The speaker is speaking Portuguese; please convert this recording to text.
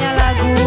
Lagoa.